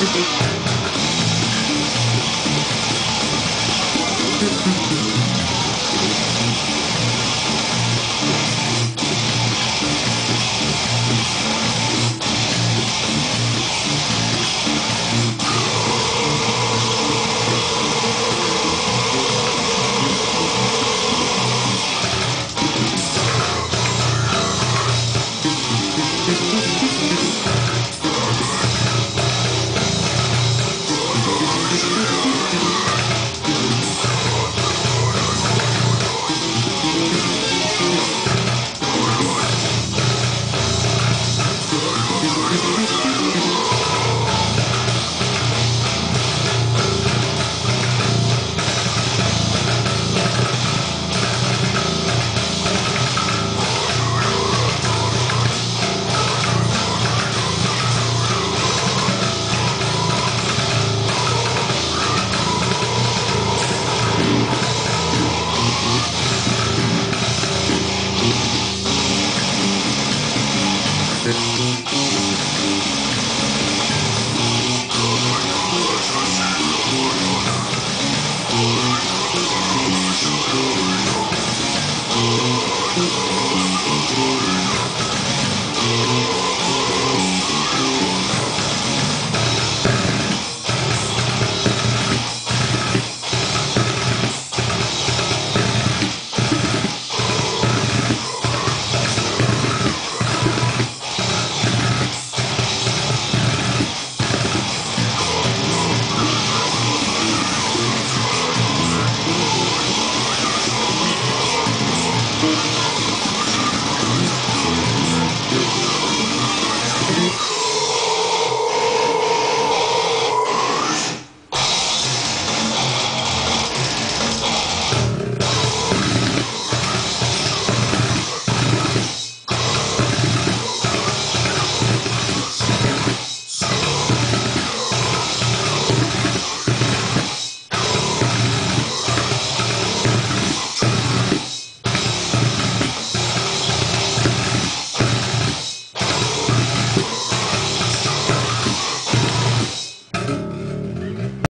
the big Música